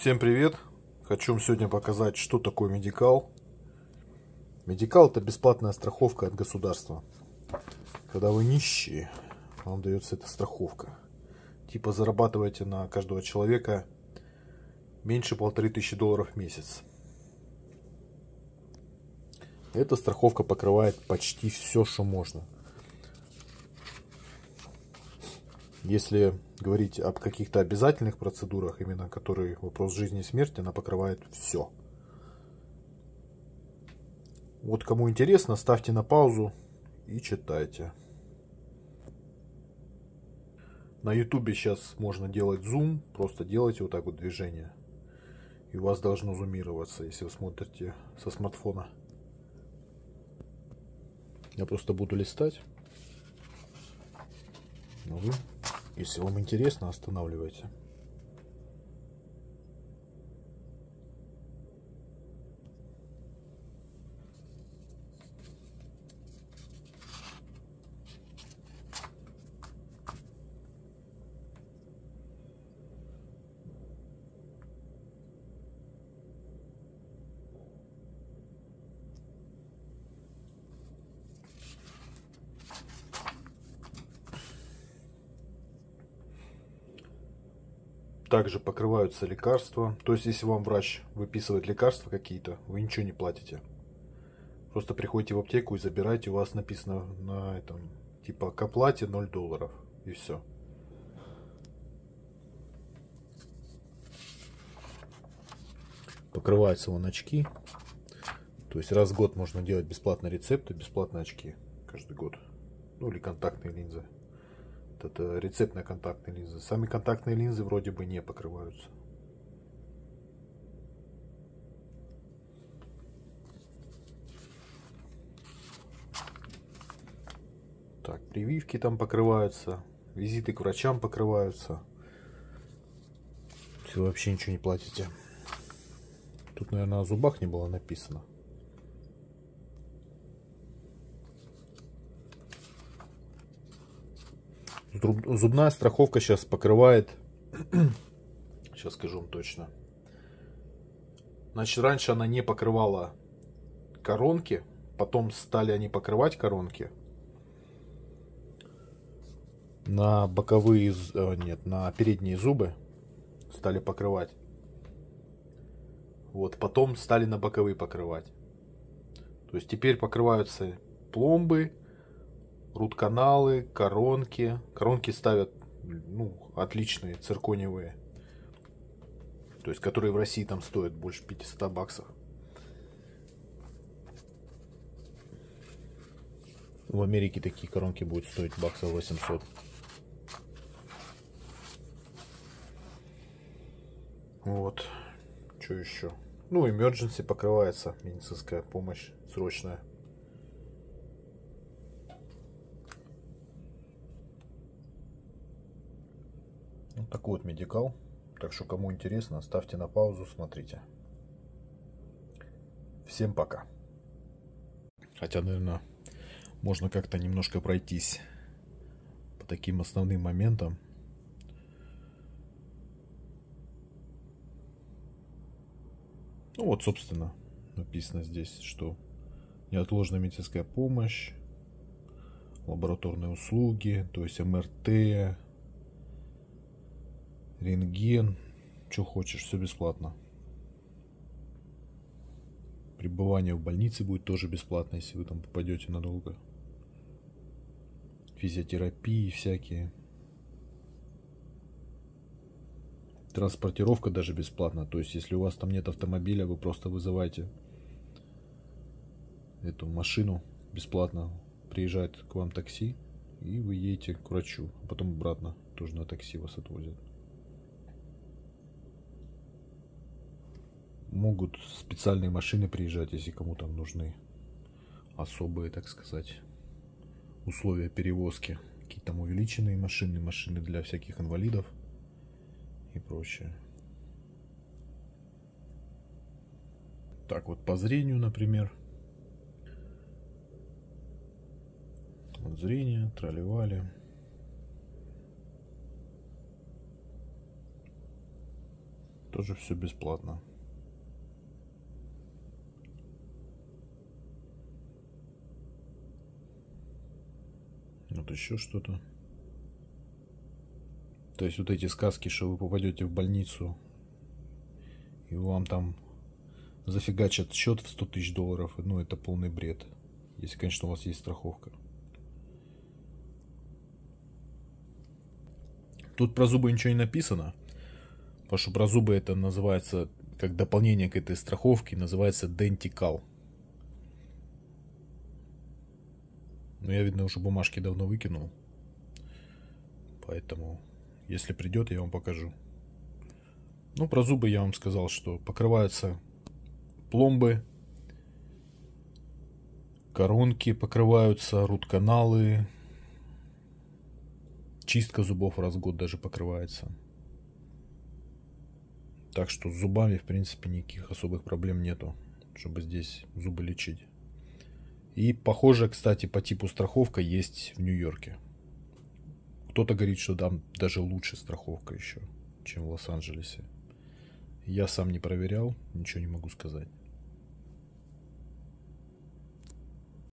Всем привет! Хочу вам сегодня показать, что такое медикал. Медикал это бесплатная страховка от государства. Когда вы нищие, вам дается эта страховка. Типа зарабатываете на каждого человека меньше полторы тысячи долларов в месяц. Эта страховка покрывает почти все, что можно. Если говорить об каких-то обязательных процедурах, именно которые вопрос жизни и смерти, она покрывает все. Вот кому интересно, ставьте на паузу и читайте. На ютубе сейчас можно делать зум, просто делайте вот так вот движение. И у вас должно зумироваться, если вы смотрите со смартфона. Я просто буду листать. Ну, вы если вам интересно, останавливайте. Также покрываются лекарства. То есть, если вам врач выписывает лекарства какие-то, вы ничего не платите. Просто приходите в аптеку и забираете. У вас написано на этом, типа, к оплате 0 долларов. И все. Покрываются вон очки. То есть, раз в год можно делать бесплатно рецепты, бесплатно очки. Каждый год. Ну, или контактные линзы это рецептная контактная линза. Сами контактные линзы вроде бы не покрываются. Так, прививки там покрываются, визиты к врачам покрываются. Вы вообще ничего не платите. Тут, наверное, о зубах не было написано. Зубная страховка сейчас покрывает, сейчас скажу вам точно. Значит, раньше она не покрывала коронки, потом стали они покрывать коронки. На боковые, э, нет, на передние зубы стали покрывать. Вот, потом стали на боковые покрывать. То есть теперь покрываются пломбы, Рутканалы, коронки. Коронки ставят ну, отличные, циркониевые. То есть, которые в России там стоят больше 500 баксов. В Америке такие коронки будут стоить баксов 800. Вот. Что еще? Ну, emergency покрывается, медицинская помощь срочная. Вот такой вот медикал. Так что, кому интересно, ставьте на паузу, смотрите. Всем пока. Хотя, наверное, можно как-то немножко пройтись по таким основным моментам. Ну вот, собственно, написано здесь, что неотложная медицинская помощь, лабораторные услуги, то есть МРТ, рентген, что хочешь, все бесплатно. Пребывание в больнице будет тоже бесплатно, если вы там попадете надолго. Физиотерапии всякие. Транспортировка даже бесплатна. То есть, если у вас там нет автомобиля, вы просто вызываете эту машину бесплатно. Приезжает к вам такси, и вы едете к врачу. А потом обратно тоже на такси вас отвозят. Могут специальные машины приезжать, если кому там нужны особые, так сказать, условия перевозки. Какие там увеличенные машины, машины для всяких инвалидов и прочее. Так вот, по зрению, например. Вот зрение, тролливали. тоже все бесплатно. Еще что-то. То есть вот эти сказки, что вы попадете в больницу, и вам там зафигачат счет в 100 тысяч долларов, ну это полный бред. Если, конечно, у вас есть страховка. Тут про зубы ничего не написано. Потому что про зубы это называется, как дополнение к этой страховке, называется Dentical. Но я, видно, уже бумажки давно выкинул. Поэтому, если придет, я вам покажу. Ну, про зубы я вам сказал, что покрываются пломбы, коронки покрываются, рут-каналы, Чистка зубов раз в год даже покрывается. Так что с зубами, в принципе, никаких особых проблем нету, чтобы здесь зубы лечить. И похоже, кстати, по типу страховка есть в Нью-Йорке. Кто-то говорит, что там даже лучше страховка еще, чем в Лос-Анджелесе. Я сам не проверял, ничего не могу сказать.